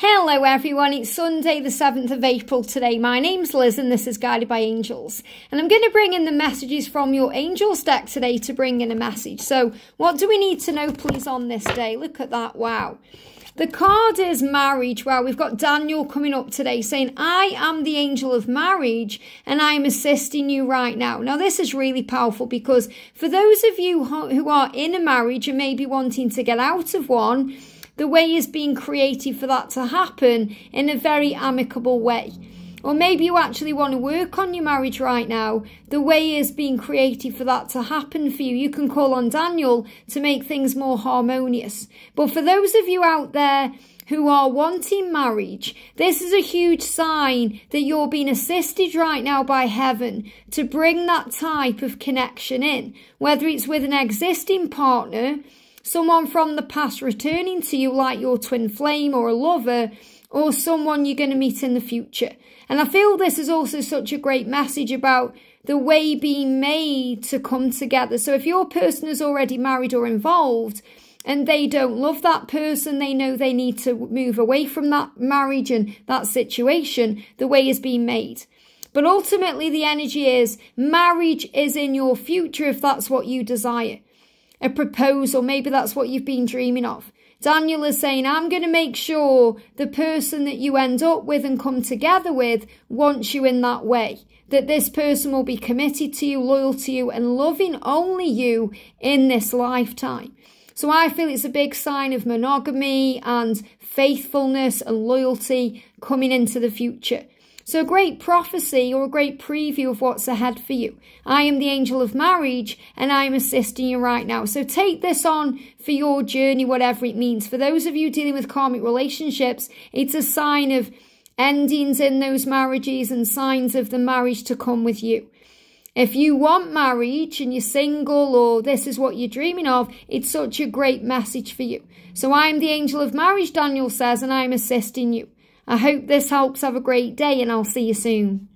Hello everyone, it's Sunday the 7th of April today. My name's Liz and this is Guided by Angels. And I'm going to bring in the messages from your Angels deck today to bring in a message. So what do we need to know please on this day? Look at that, wow. The card is marriage. Wow, we've got Daniel coming up today saying, I am the angel of marriage and I'm assisting you right now. Now, this is really powerful because for those of you who are in a marriage and maybe wanting to get out of one, the way is being created for that to happen in a very amicable way. Or maybe you actually want to work on your marriage right now. The way is being created for that to happen for you. You can call on Daniel to make things more harmonious. But for those of you out there who are wanting marriage, this is a huge sign that you're being assisted right now by heaven to bring that type of connection in, whether it's with an existing partner someone from the past returning to you like your twin flame or a lover, or someone you're going to meet in the future. And I feel this is also such a great message about the way being made to come together. So if your person is already married or involved, and they don't love that person, they know they need to move away from that marriage and that situation, the way is being made. But ultimately, the energy is marriage is in your future if that's what you desire a proposal. Maybe that's what you've been dreaming of. Daniel is saying, I'm going to make sure the person that you end up with and come together with wants you in that way. That this person will be committed to you, loyal to you, and loving only you in this lifetime. So I feel it's a big sign of monogamy and faithfulness and loyalty coming into the future. So, a great prophecy or a great preview of what's ahead for you. I am the angel of marriage and I am assisting you right now. So, take this on for your journey, whatever it means. For those of you dealing with karmic relationships, it's a sign of endings in those marriages and signs of the marriage to come with you. If you want marriage and you're single or this is what you're dreaming of, it's such a great message for you. So I'm the angel of marriage, Daniel says, and I'm assisting you. I hope this helps. Have a great day and I'll see you soon.